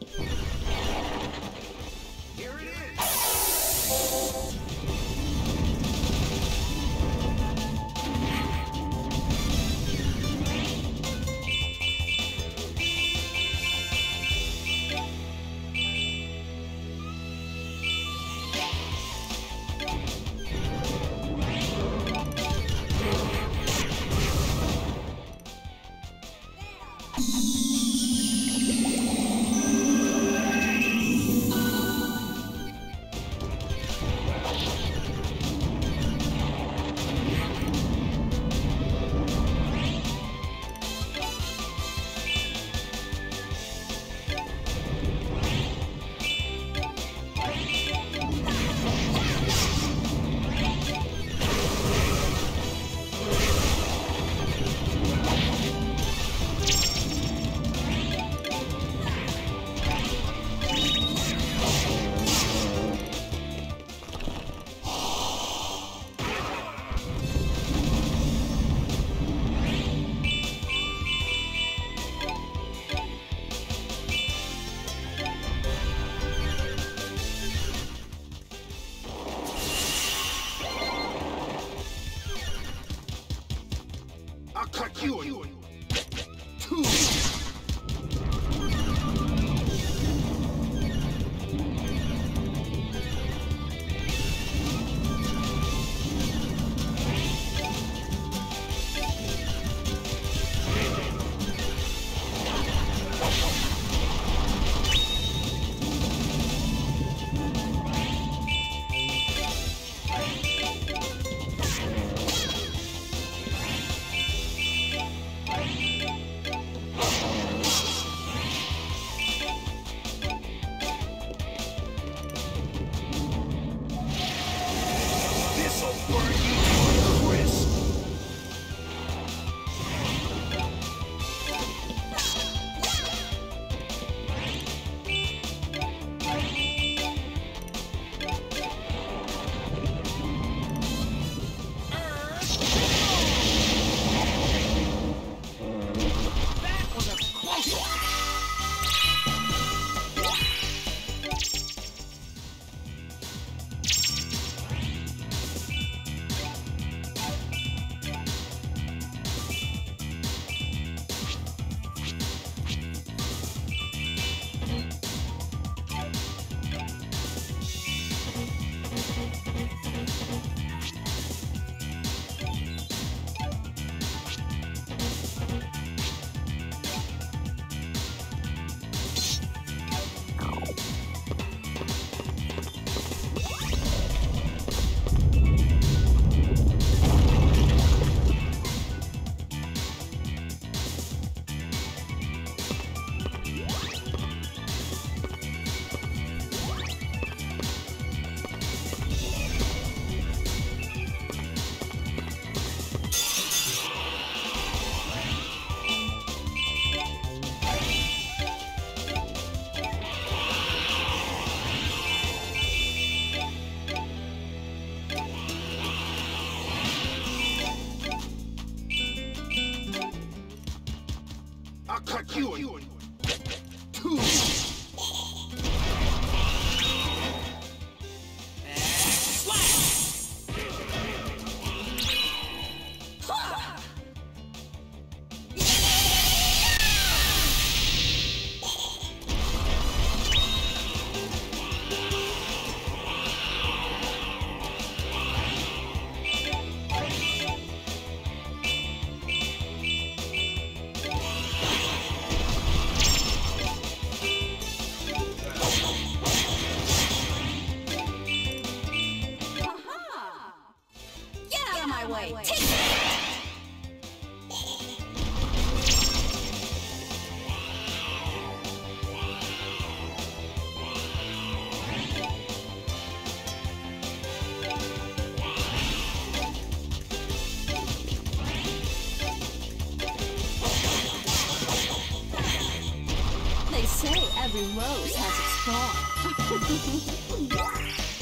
you say every rose has its thorn.